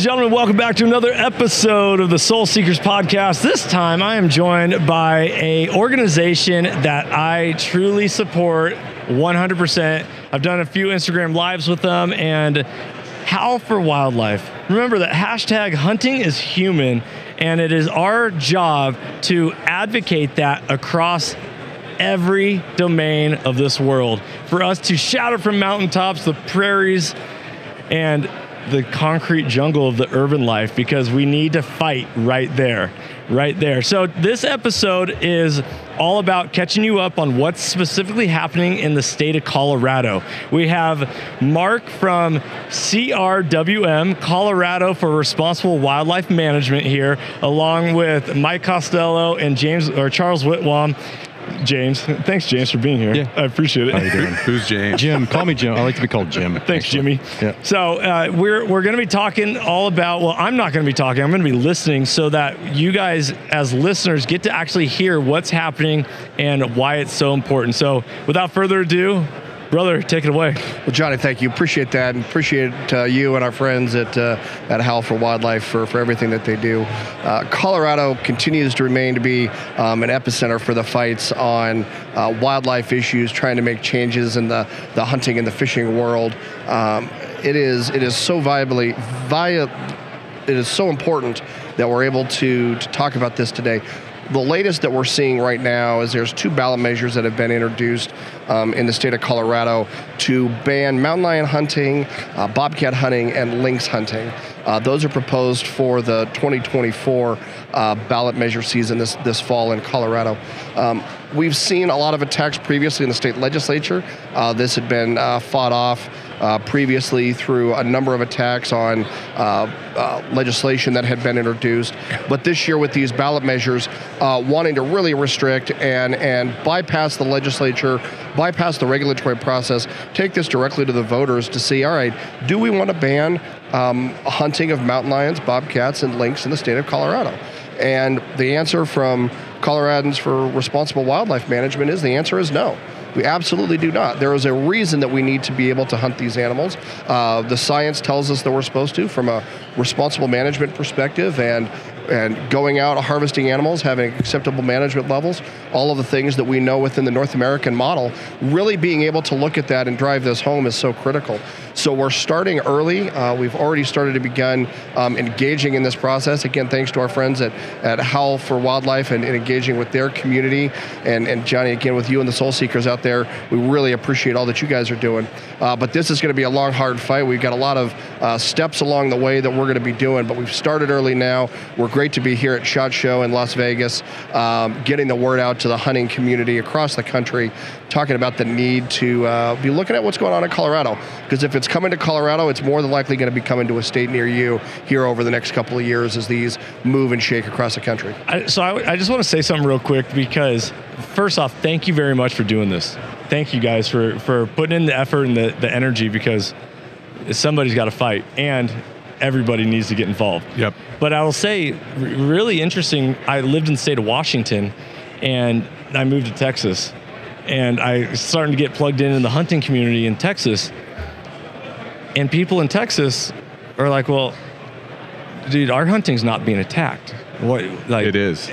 and gentlemen. Welcome back to another episode of the Soul Seekers podcast. This time I am joined by a organization that I truly support 100%. I've done a few Instagram lives with them and Howl for Wildlife. Remember that hashtag hunting is human and it is our job to advocate that across every domain of this world. For us to shout it from mountaintops, the prairies, and the concrete jungle of the urban life because we need to fight right there. Right there. So, this episode is all about catching you up on what's specifically happening in the state of Colorado. We have Mark from CRWM, Colorado for Responsible Wildlife Management here, along with Mike Costello and James or Charles Whitwam James. Thanks, James, for being here. Yeah. I appreciate it. How you doing? Who's James? Jim. Call me Jim. I like to be called Jim. Thanks, actually. Jimmy. Yeah. So uh, we're we're going to be talking all about. Well, I'm not going to be talking. I'm going to be listening, so that you guys, as listeners, get to actually hear what's happening and why it's so important. So, without further ado, brother, take it away. Well, Johnny, thank you. Appreciate that, and appreciate uh, you and our friends at uh, at Howl for Wildlife for, for everything that they do. Uh, Colorado continues to remain to be um, an epicenter for the fights on uh, wildlife issues, trying to make changes in the, the hunting and the fishing world. Um, it is it is so viably via it is so important that we're able to to talk about this today. The latest that we're seeing right now is there's two ballot measures that have been introduced um, in the state of Colorado to ban mountain lion hunting, uh, bobcat hunting, and lynx hunting. Uh, those are proposed for the 2024 uh, ballot measure season this, this fall in Colorado. Um, we've seen a lot of attacks previously in the state legislature. Uh, this had been uh, fought off uh, previously through a number of attacks on uh, uh, legislation that had been introduced. But this year, with these ballot measures, uh, wanting to really restrict and, and bypass the legislature, bypass the regulatory process, take this directly to the voters to see all right, do we want to ban um, hunting of mountain lions, bobcats, and lynx in the state of Colorado? And the answer from Coloradans for Responsible Wildlife Management is the answer is no. We absolutely do not. There is a reason that we need to be able to hunt these animals. Uh, the science tells us that we're supposed to, from a responsible management perspective, and and going out harvesting animals, having acceptable management levels, all of the things that we know within the North American model. Really being able to look at that and drive this home is so critical. So we're starting early. Uh, we've already started to begin um, engaging in this process. Again, thanks to our friends at, at Howl for Wildlife and, and engaging with their community. And, and Johnny, again, with you and the Soul Seekers out there, we really appreciate all that you guys are doing. Uh, but this is going to be a long, hard fight. We've got a lot of uh, steps along the way that we're going to be doing, but we've started early now. We're great to be here at SHOT Show in Las Vegas, um, getting the word out to the hunting community across the country, talking about the need to uh, be looking at what's going on in Colorado. Because if it's coming to Colorado, it's more than likely going to be coming to a state near you here over the next couple of years as these move and shake across the country. I, so I, I just want to say something real quick because first off, thank you very much for doing this. Thank you guys for for putting in the effort and the, the energy because somebody's got to fight and everybody needs to get involved. Yep. But I will say, really interesting. I lived in the state of Washington, and I moved to Texas, and I starting to get plugged in in the hunting community in Texas. And people in Texas are like, "Well, dude, our hunting's not being attacked. What like It is.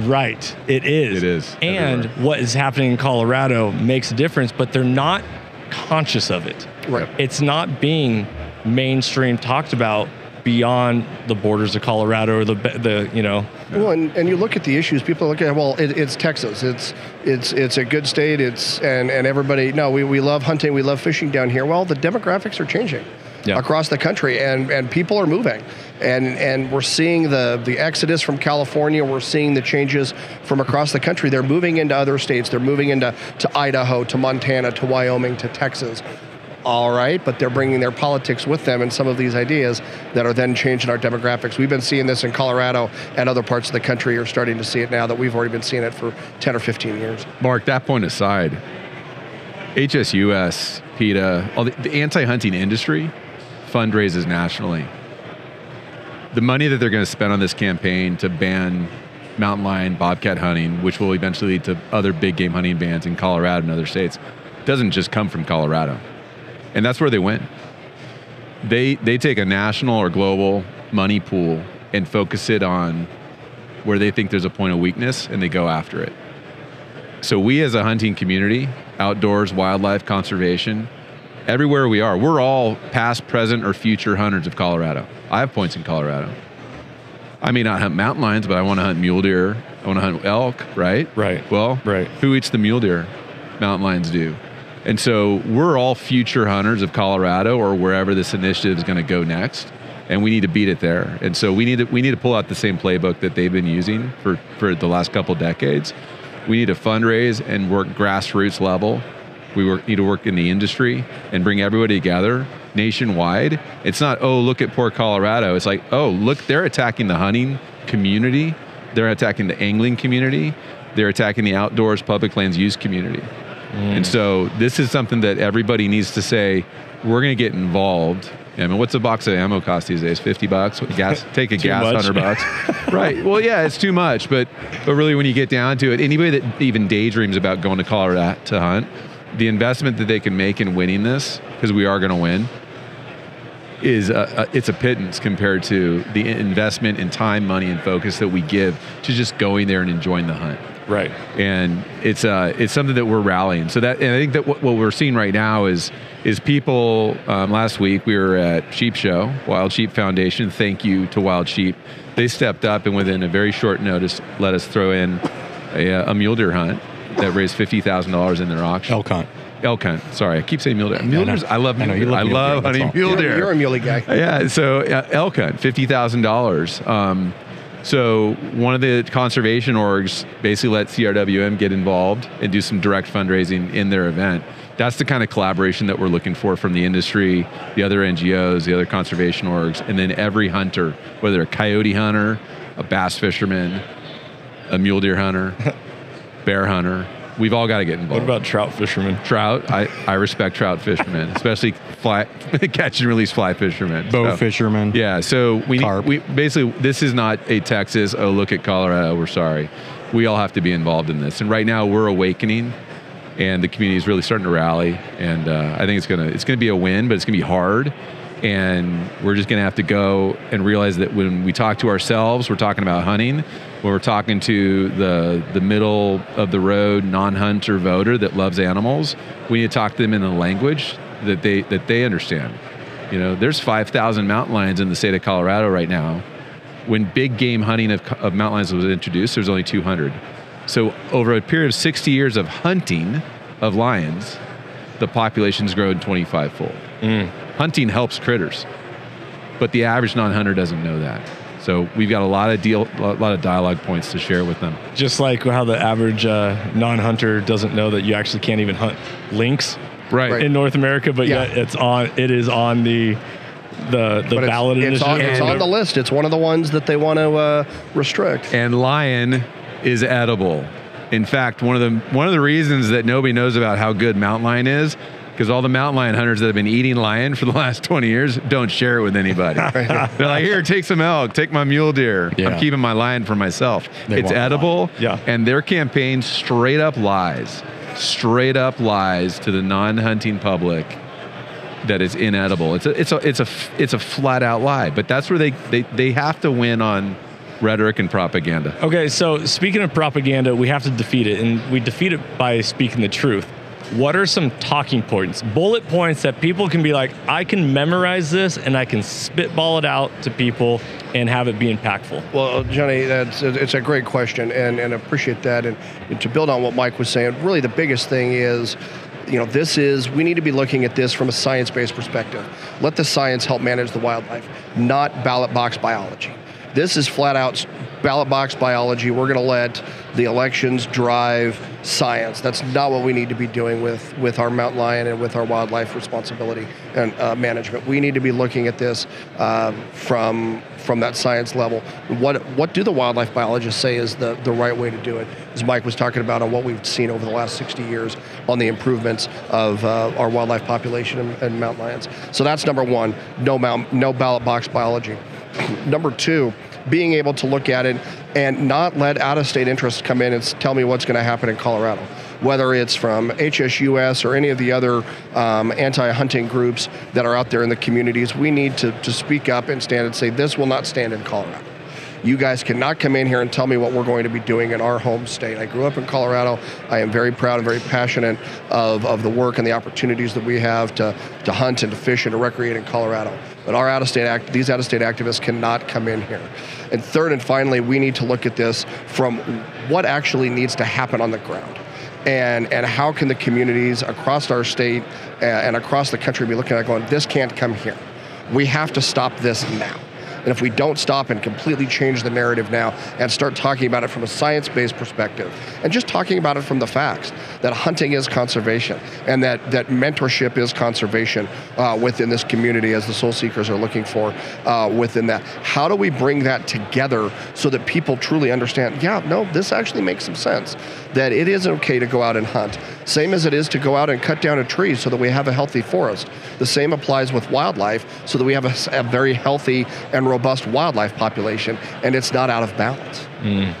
Right. It is. It is And everywhere. what is happening in Colorado makes a difference, but they're not conscious of it. Right. It's not being mainstream talked about beyond the borders of Colorado or the the you know Well, and, and you look at the issues. People look at well, it, it's Texas. It's it's it's a good state. It's and and everybody. No, we, we love hunting. We love fishing down here. Well, the demographics are changing Yeah. across the country, and and people are moving, and and we're seeing the the exodus from California. We're seeing the changes from across the country. They're moving into other states. They're moving into to Idaho, to Montana, to Wyoming, to Texas. All right, but they're bringing their politics with them and some of these ideas that are then changing our demographics. We've been seeing this in Colorado and other parts of the country are starting to see it now that we've already been seeing it for 10 or 15 years. Mark, that point aside, HSUS, PETA, all the, the anti-hunting industry fundraises nationally. The money that they're going to spend on this campaign to ban mountain lion, bobcat hunting, which will eventually lead to other big game hunting bans in Colorado and other states, doesn't just come from Colorado. And that's where they win. They they take a national or global money pool and focus it on where they think there's a point of weakness and they go after it. So we as a hunting community, outdoors, wildlife, conservation, everywhere we are, we're all past, present, or future hunters of Colorado. I have points in Colorado. I may not hunt mountain lions, but I want to hunt mule deer. I want to hunt elk, right? Right. Well, Right. who eats the mule deer? Mountain lions do. And so we're all future hunters of Colorado or wherever this initiative is going to go next. And we need to beat it there. And so we need to, we need to pull out the same playbook that they've been using for, for the last couple decades. We need to fundraise and work grassroots level. We work, need to work in the industry and bring everybody together nationwide. It's not, oh, look at poor Colorado. It's like, oh, look, they're attacking the hunting community. They're attacking the angling community. They're attacking the outdoors public lands use community. Mm. And so this is something that everybody needs to say, we're going to get involved. I mean, what's a box of ammo cost these days? 50 bucks? Gas, take a gas, much. 100 bucks. right. Well, yeah, it's too much. But, but really, when you get down to it, anybody that even daydreams about going to Colorado to hunt, the investment that they can make in winning this, because we are going to win, is a, a, it's a pittance compared to the investment in time, money, and focus that we give to just going there and enjoying the hunt Right. and it's uh, it's something that we're rallying. So that and I think that what, what we're seeing right now is is people. Um, last week we were at Sheep Show, Wild Sheep Foundation. Thank you to Wild Sheep. They stepped up and within a very short notice let us throw in a, uh, a mule deer hunt that raised fifty thousand dollars in their auction. Elk hunt. Elk hunt. Sorry, I keep saying mule deer. Mule I deers. I love mule deer. I love mule love deer, that's hunting all. mule You're, you're a muley guy. Yeah, so uh, elk hunt, fifty thousand dollars. So one of the conservation orgs basically let CRWM get involved and do some direct fundraising in their event. That's the kind of collaboration that we're looking for from the industry, the other NGOs, the other conservation orgs, and then every hunter, whether a coyote hunter, a bass fisherman, a mule deer hunter, bear hunter. We've all got to get involved. What about trout fishermen? trout? I, I respect trout fishermen, especially fly, catch and release fly fishermen. Bow So- fishermen. yeah, so we Carp. we basically this is not a Texas. Oh, look at Colorado. We're sorry. We all have to be involved in this, and right now we're awakening, and the community is really starting to rally. And uh, I think it's gonna it's gonna be a win, but it's gonna be hard. And we're just gonna have to go and realize that when we talk to ourselves, we're talking about hunting. When we're talking to the the middle of the road non-hunter voter that loves animals, we need to talk to them in a language that they that they understand. You know, there's 5,000 mountain lions in the state of Colorado right now. When big game hunting of, of mountain lions was introduced, there's only 200. So over a period of 60 years of hunting of lions, the population's grown 25 fold. Mm. Hunting helps critters, but the average non-hunter doesn't know that. So we've got a lot of deal, a lot of dialogue points to share with them. Just like how the average uh, non-hunter doesn't know that you actually can't even hunt lynx Right. in North America, but Yeah. yet it's on. It is on the the the But ballot it's, initiative. on, it's on the list. It's one of the ones that they want to uh, restrict. and lion is edible. In fact, one of the one of the reasons that nobody knows about how good mountain lion is because all the mountain lion hunters that have been eating lion for the last 20 years don't share it with anybody. They're like, "Here, take some elk, take my mule deer. Yeah. I'm keeping my lion for myself. They it's edible." Yeah. And their campaign straight up lies. Straight up lies to the non-hunting public that it's inedible. It's a it's a it's a it's a flat out lie. But that's where they they, they have to win on rhetoric and propaganda. Okay, so speaking of propaganda, we have to defeat it, and we defeat it by speaking the truth. What are some talking points, bullet points that people can be like, I can memorize this and I can spitball it out to people and have it be impactful? Well, Johnny, that's it's a great question, and and appreciate that. And, and to build on what Mike was saying, really the biggest thing is, you know, this is we need to be looking at this from a science-based perspective. Let the science help manage the wildlife, not ballot box biology. This is flat out ballot box biology. We're going to let the elections drive science. That's not what we need to be doing with with our mountain lion and with our wildlife responsibility and uh, management. We need to be looking at this uh, from from that science level. What what do the wildlife biologists say is the the right way to do it? As Mike was talking about on what we've seen over the last 60 years on the improvements of uh, our wildlife population and, and mountain lions. So that's number one. No mount, no ballot box biology. number two, being able to look at it and not let out-of-state interests come in and tell me what's going to happen in Colorado. Whether it's from HSUS or any of the other um, anti-hunting groups that are out there in the communities, we need to, to speak up and stand and say this will not stand in Colorado. You guys cannot come in here and tell me what we're going to be doing in our home state. I grew up in Colorado. I am very proud and very passionate of, of the work and the opportunities that we have to, to hunt and to fish and to recreate in Colorado. But our out-of-state act, these out-of-state activists cannot come in here. And third and finally, we need to look at this from what actually needs to happen on the ground. And and how can the communities across our state uh, and across the country be looking at going this can't come here. We have to stop this now and if we don't stop and completely change the narrative now and start talking about it from a science-based perspective and just talking about it from the facts that hunting is conservation and that, that mentorship is conservation uh, within this community as the soul seekers are looking for uh, within that. How do we bring that together so that people truly understand, yeah, no, this actually makes some sense, that it is okay to go out and hunt. Same as it is to go out and cut down a tree so that we have a healthy forest. The same applies with wildlife so that we have a very healthy and robust wildlife population and it's not out of balance. Mm.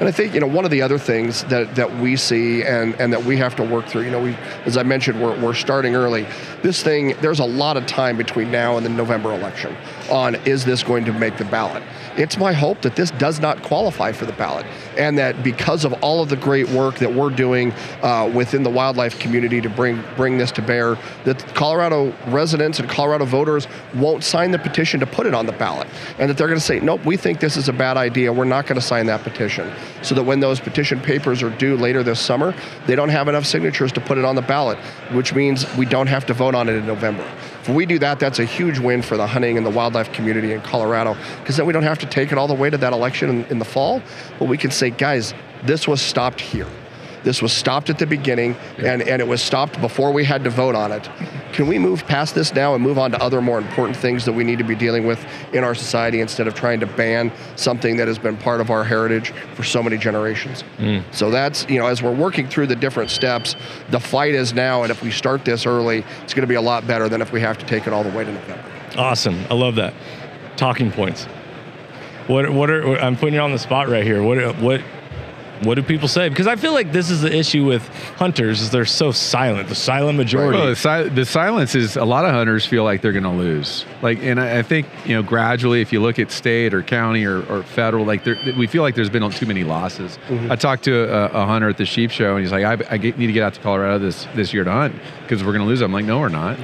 And I think you know one of the other things that, that we see and, and that we have to work through. You know, we as I mentioned, we're, we're starting early. This thing, there's a lot of time between now and the November election on is this going to make the ballot. It's my hope that this does not qualify for the ballot, and that because of all of the great work that we're doing uh, within the wildlife community to bring bring this to bear, that Colorado residents and Colorado voters won't sign the petition to put it on the ballot, and that they're going to say, nope, we think this is a bad idea. We're not going to sign that petition, so that when those petition papers are due later this summer, they don't have enough signatures to put it on the ballot, which means we don't have to vote on it in November. If we do that, that's a huge win for the hunting and the wildlife community in Colorado, because then we don't have to take it all the way to that election in, in the fall, but we can say, guys, this was stopped here. This was stopped at the beginning, and, and it was stopped before we had to vote on it. Can we move past this now and move on to other more important things that we need to be dealing with in our society instead of trying to ban something that has been part of our heritage for so many generations? Mm. So that's, you know, as we're working through the different steps, the fight is now, and if we start this early, it's going to be a lot better than if we have to take it all the way to November. Awesome. I love that. Talking points. What what are I'm putting you on the spot right here. What what what do people say? Because I feel like this is the issue with hunters is they're so silent. The silent majority. Well, the, si- the silence is a lot of hunters feel like they're going to lose. Like, and I, I think you know gradually, if you look at state or county or, or federal, like there, we feel like there's been too many losses. I talked to a, a hunter at the sheep show, and he's like, "I, I get, need to get out to Colorado this this year to hunt because we're going to lose." I'm like, "No, we're not.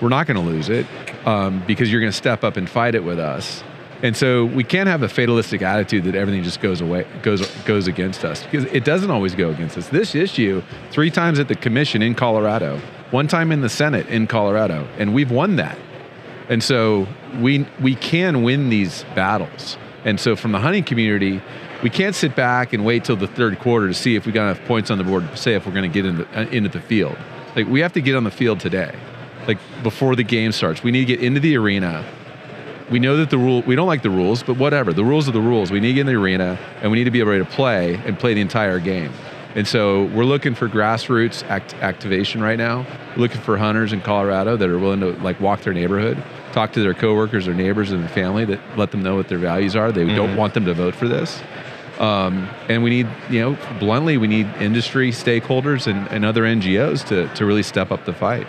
We're not going to lose it um, because you're going to step up and fight it with us." And so we can't have a fatalistic attitude that everything just goes away, goes goes against us because it doesn't always go against us. This issue, three times at the commission in Colorado, one time in the Senate in Colorado, and we've won that. And so we we can win these battles. And so from the hunting community, we can't sit back and wait till the third quarter to see if we got enough points on the board to say if we're going to get into, uh, into the field. Like we have to get on the field today, like before the game starts. We need to get into the arena. We know that the rule we don't like the rules, but whatever. The rules are the rules. We need to get in the arena and we need to be able to play and play the entire game. And so we're looking for grassroots act- activation right now. We're looking for hunters in Colorado that are willing to like walk their neighborhood, talk to their coworkers, their neighbors, and their family that let them know what their values are. They don't want them to vote for this. Um, and we need, you know, bluntly, we need industry stakeholders and, and other NGOs to, to really step up the fight.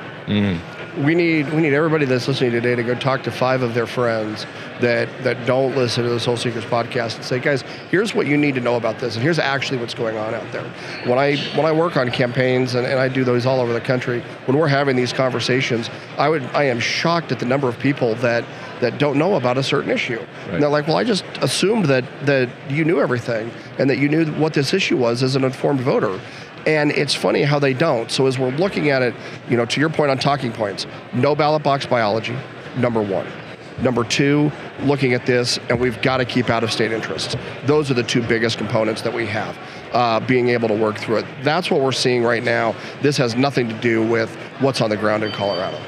We need we need everybody that's listening today to go talk to five of their friends that that don't listen to the Soul Seekers podcast and say, guys, here's what you need to know about this, and here's actually what's going on out there. When I when I work on campaigns and, and I do those all over the country, when we're having these conversations, I would I am shocked at the number of people that that don't know about a certain issue. Right. And they're like, well, I just assumed that that you knew everything and that you knew what this issue was as an informed voter. And it's funny how they don't. So as we're looking at it, you know, to your point on talking points, no ballot box biology, number one. Number two, looking at this, and we've got to keep out of state interests. Those are the two biggest components that we have, uh, being able to work through it. That's what we're seeing right now. This has nothing to do with what's on the ground in Colorado.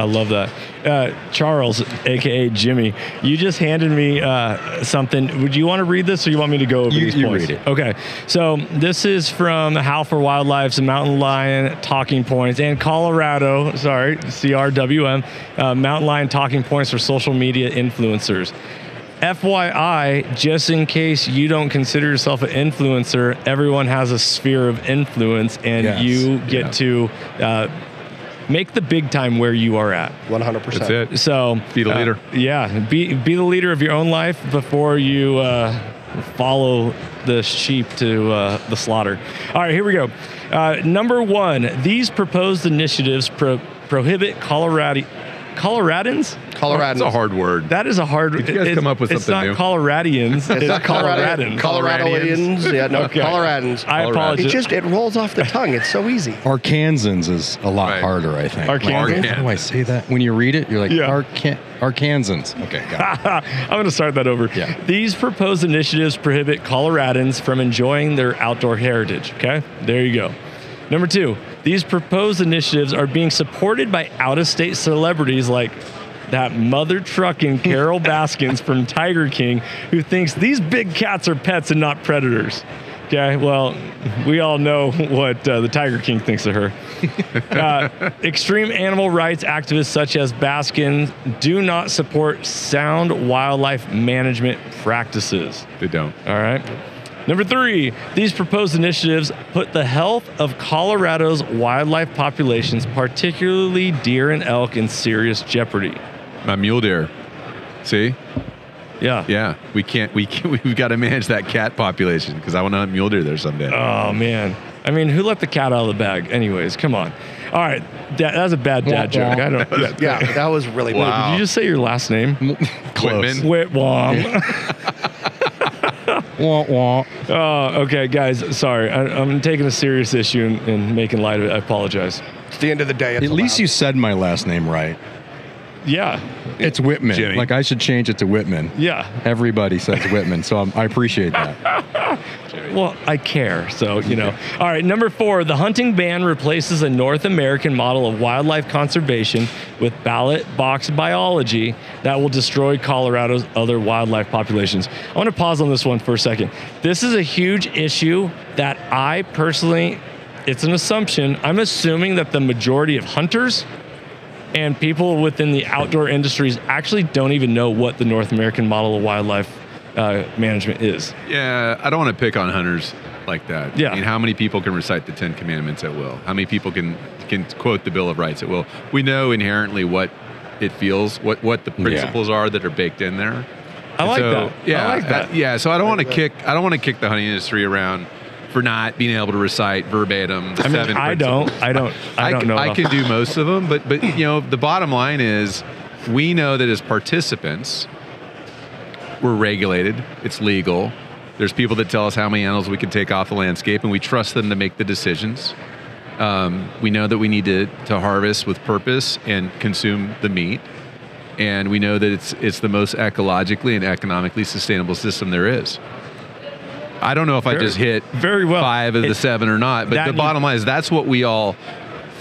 I love that. Uh, Charles, aka Jimmy, you just handed me uh, something. Would you want to read this, or you want me to go over You- these you points? read it. Okay. So this is from Howl for Wildlife's Mountain Lion Talking Points and Colorado. Sorry, CRWM uh, Mountain Lion Talking Points for social media influencers. FYI, just in case you don't consider yourself an influencer, everyone has a sphere of influence, and Yes. you get Yeah. to uh, make the big time where you are at. 100%. That's it. So Be the uh, leader. yeah, be be the leader of your own life before you uh, follow the sheep to uh, the slaughter. All right, here we go. Uh, number one: These proposed initiatives pro- prohibit Colorado Coloradans. Coloradans. It's a hard word. That is a hard. Did you guys come up with something new? it's something not? Coloradians. It's, It's Colorado, Coloradans. Coloradoans. Yeah, no, Okay. Coloradans. I apologize. It just it rolls off the tongue. It's so easy. Arkansans is a lot Right. harder, I think. Arkansans? Like, how do I say that? When you read it, you're like, Yeah. Arkan- Arkansans. Okay, got it. I'm going to start that over. Yeah. These proposed initiatives prohibit Coloradans from enjoying their outdoor heritage. Okay, there you go. Number two, these proposed initiatives are being supported by out of state celebrities like that mother trucking Carole Baskins from Tiger King, who thinks these big cats are pets and not predators. Okay, well, we all know what uh, the Tiger King thinks of her. Uh, extreme animal rights activists such as Baskin do not support sound wildlife management practices. They don't. All right. Number three, these proposed initiatives put the health of Colorado's wildlife populations, particularly deer and elk, in serious jeopardy. My mule deer. See? Yeah. Yeah. We can't. We can, we've got to manage that cat population because I want to hunt mule deer there someday. Oh man. I mean, who let the cat out of the bag? Anyways, come on. All right, that, that was a bad dad joke. I don't. Yeah. Yeah, that was really Wow. bad. Did you just say your last name? Close. Whitman. Whitwam. Wah, wah. Oh, okay, guys. Sorry, I, I'm taking a serious issue and, and making light of it. I apologize. It's the end of the day. It's At least allowed. you said my last name right. Yeah, It's Whitman. Jimmy. Like I should change it to Whitman. yeah. Everybody says Whitman, so I'm, I appreciate that. Well, I care, so you know. All right, number four: the hunting ban replaces a North American model of wildlife conservation with ballot box biology that will destroy Colorado's other wildlife populations. I want to pause on this one for a second. This is a huge issue that I personally. It's an assumption. I'm assuming that the majority of hunters and people within the outdoor industries actually don't even know what the North American model of wildlife uh, management is. Yeah, I don't want to pick on hunters like that. Yeah. I mean, how many people can recite the Ten Commandments at will? How many people can can quote the Bill of Rights at will? We know inherently what it feels, what what the principles are that are baked in there. I And like so, that. Yeah, I like that. uh, yeah. So I don't want to kick. I don't want to kick the hunting industry around for not being able to recite verbatim the I mean, seven. I principles. don't. I don't. I don't know. I can do most of them, but but you know the bottom line is we know that as participants we're regulated. It's legal. There's people that tell us how many animals we can take off the landscape, and we trust them to make the decisions. Um, we know that we need to, to harvest with purpose and consume the meat, and we know that it's it's the most ecologically and economically sustainable system there is. I don't know if I just hit very well. five of the seven or not, but that the you- bottom line is that's what we all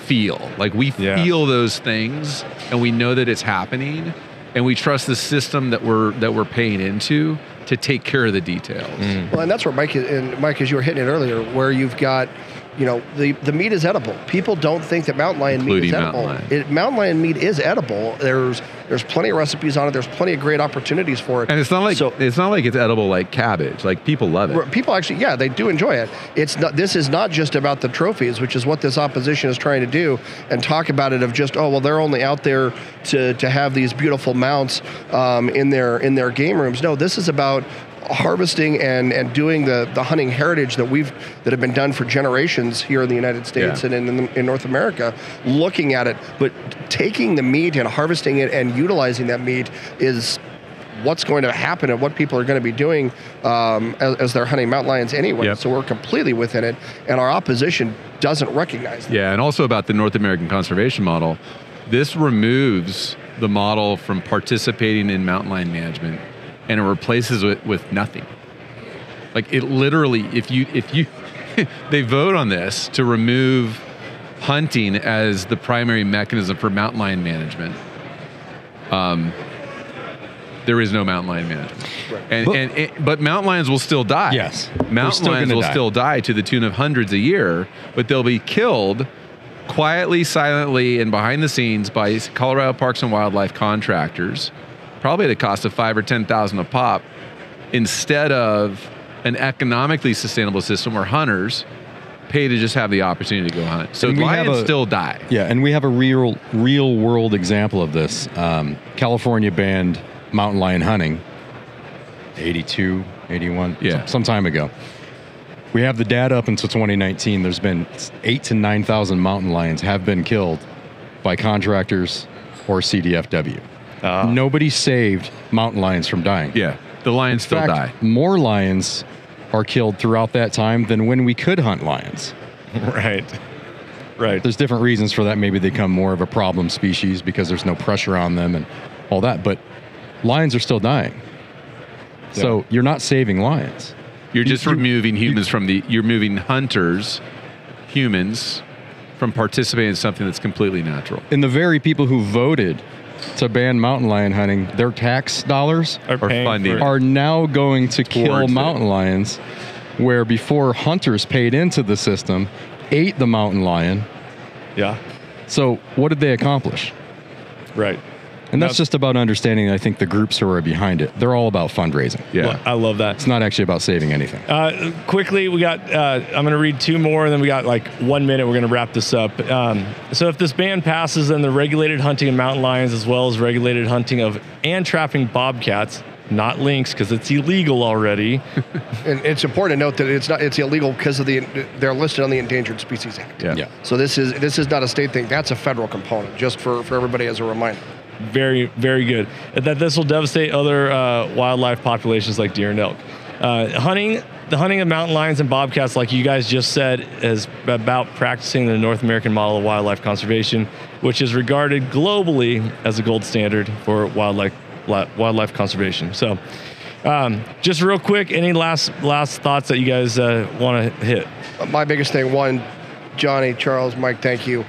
feel. Like we Yeah. feel those things, and we know that it's happening, and we trust the system that we're that we're paying into to take care of the details. Mm. Well, and that's where Mike and Mike, as you were hitting it earlier, where you've got, you know, the the meat is edible. People don't think that mountain lion meat is edible. mountain lion. It, mountain lion meat is edible. There's there's plenty of recipes on it. There's plenty of great opportunities for it. And it's not like So- it's not like it's edible like cabbage. Like people love it. people actually yeah they do enjoy it it's not this is not just about the trophies which is what this opposition is trying to do and talk about it of just oh well they're only out there to to have these beautiful mounts um, in their in their game rooms no this is about harvesting and and doing the the hunting heritage that we've that have been done for generations here in the United States Yeah. and in, in North America looking at it but taking the meat and harvesting it and utilizing that meat is what's going to happen and what people are going to be doing um, as, as they're hunting mountain lions anyway. Yep. So we're completely within it, and our opposition doesn't recognize that. Yeah, and also about the North American conservation model. This removes the model from participating in mountain lion management and it replaces it with nothing. Like it literally, if you if you they vote on this to remove hunting as the primary mechanism for mountain lion management, um, there is no mountain lion management. And, But- and, and but mountain lions will still die. Yes. Mountain still lions will die. still die to the tune of hundreds a year, but they'll be killed quietly, silently, and behind the scenes by Colorado Parks and Wildlife contractors probably at a cost of five or ten thousand a pop, instead of an economically sustainable system where hunters pay to just have the opportunity to go hunt. So we have lions a- still die. Yeah, and we have a real real world example of this. Um, California banned mountain lion hunting 82, 81, Yeah. some, some time ago. We have the data up until 2019. There's been eight to 9,000 mountain lions have been killed by contractors or CDFW. Ah. Nobody saved mountain lions from dying. Yeah, the lions In still die. fact, more lions are killed throughout that time than when we could hunt lions. Right. Right. There's different reasons for that. Maybe they become more of a problem species because there's no pressure on them and all that. But lions are still dying. So you're not saving lions. You're just you- removing humans from the. You're moving hunters, humans, from participating in something that's completely natural. And the very people who voted to ban mountain lion hunting, their tax dollars Are Or paying funding. it. are now going to kill Towards it. mountain lions, where before hunters paid into the system, ate the mountain lion. Yeah. So what did they accomplish? Right. And that's Now- just about understanding, I think, the groups who are behind it. They're all about fundraising. Yeah. Well, I love that. It's not actually about saving anything. Uh, quickly, we got. Uh, I'm going to read two more, and then we got like one minute. We're going to wrap this up. Um, so, if this ban passes, then the regulated hunting of mountain lions, as well as regulated hunting of and trapping bobcats, not lynx, because it's illegal already. And it's important to note that it's not it's illegal because of the they're listed on the Endangered Species Act. Yeah. Yeah. So this is this is not a state thing. That's a federal component. Just for for everybody as a reminder. Very, very good. That this will devastate other uh, wildlife populations like deer and elk. Uh, hunting, the hunting of mountain lions and bobcats, like you guys just said, is about practicing the North American model of wildlife conservation, which is regarded globally as a gold standard for wildlife wildlife conservation. So, um, just real quick, any last last thoughts that you guys uh, want to hit? my biggest thing one johnny charles mike thank you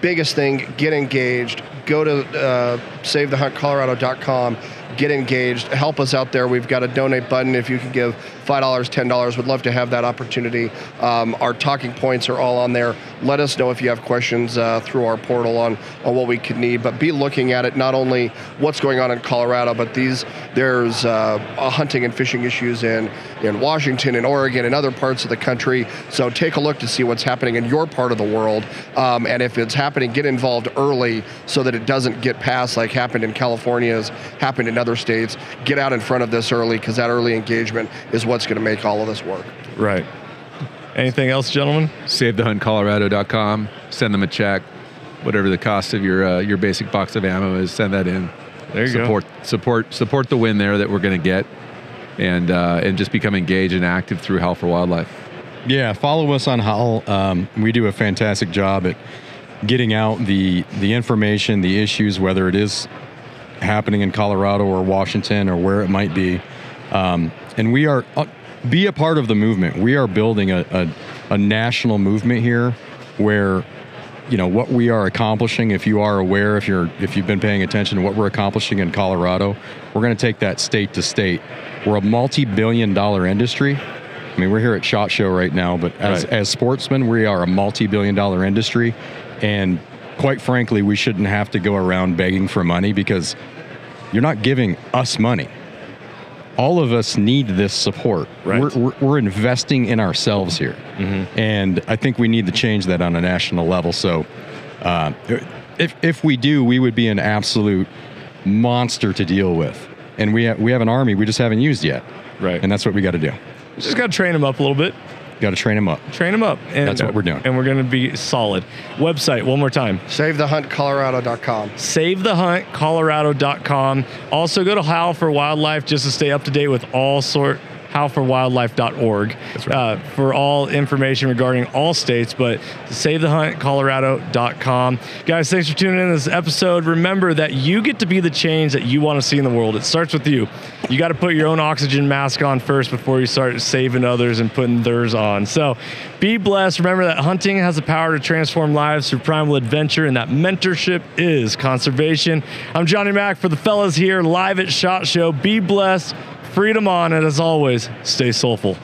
biggest thing get engaged go to uh, savethehuntcolorado.com get engaged help us out there. We've got a donate button if you can give $5 $10 would love to have that opportunity. Um, our talking points are all on there. Let us know if you have questions uh, through our portal on, on what we could need. But be looking at it not only what's going on in colorado but these there's uh, hunting and fishing issues in in washington and oregon and other parts of the country. So take a look to see what's happening in your part of the world. Um, and if it's happening get involved early so that it doesn't get passed like happened in california has happened in other states. Get out in front of this early because that early engagement is what's going to make all of this work Right. Anything else, gentlemen? SaveTheHuntColorado.com. Send them a check. Whatever the cost of your uh, your basic box of ammo is, send that in. There you go. support support support the win there that we're going to get, and uh, and just become engaged and active through Howl for Wildlife. Yeah, follow us on Howl. Um, we do a fantastic job at getting out the the information, the issues, whether it is happening in Colorado or Washington or where it might be. Um, and we are uh, be a part of the movement. We are building a, a, a national movement here, where you know what we are accomplishing. If you are aware, if you're if you've been paying attention to what we're accomplishing in Colorado, we're going to take that state to state. We're a multi-billion-dollar industry. I mean, we're here at Shot Show right now, but as, Right. as sportsmen, we are a multi-billion dollar industry, and quite frankly, we shouldn't have to go around begging for money because you're not giving us money. All of us need this support. Right. We're, we're, we're investing in ourselves here, and I think we need to change that on a national level. So, uh, if if we do, we would be an absolute monster to deal with, and we ha- we have an army we just haven't used yet, Right. and that's what we got to do. Just got to train them up a little bit. Got to train them up. Train them up. And, That's what we're doing. And we're going to be solid. Website, one more time. savethehuntcolorado.com SaveTheHuntColorado.com. Also go to Howl for Wildlife just to stay up to date with all sort howlforwildlife.org That's right. uh, for all information regarding all states, but savethehuntcolorado.com. Guys, thanks for tuning in this episode. Remember that you get to be the change that you want to see in the world. It starts with you. You got to put your own oxygen mask on first before you start saving others and putting theirs on. So be blessed. Remember that hunting has the power to transform lives through primal adventure, and that mentorship is conservation. I'm Johnny Mack for the fellas here live at SHOT Show. Be blessed. Freedom on, and as always, stay soulful.